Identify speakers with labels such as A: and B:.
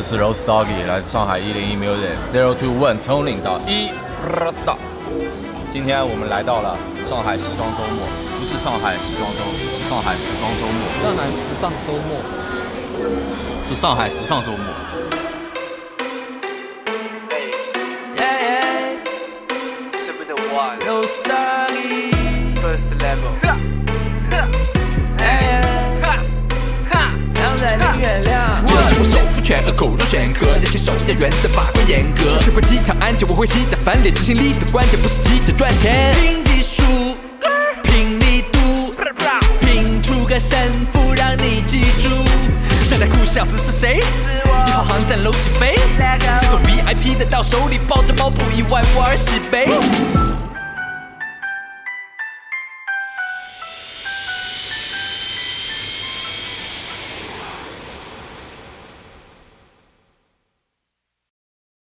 A: 这是 Rose Doggy 来自上海一零一 Music Zero Two One 从零到一到。今天我们来到了上海时装周末，不是上海时装周，是上海时装周末。
B: 上海时尚周末，
A: 是上海时尚周末。
C: First level，
B: 原谅。
C: 我手扶拳，口若悬河，人情守要原则，把关严格。事关机场安全，我会记得翻脸，执行力的关键不是急着赚钱。拼技术，拼力度，拼出个胜负，让你记住。那台酷小子是谁？一号航站楼起飞，这座 VIP 的到手里抱着猫，不意外我儿喜悲。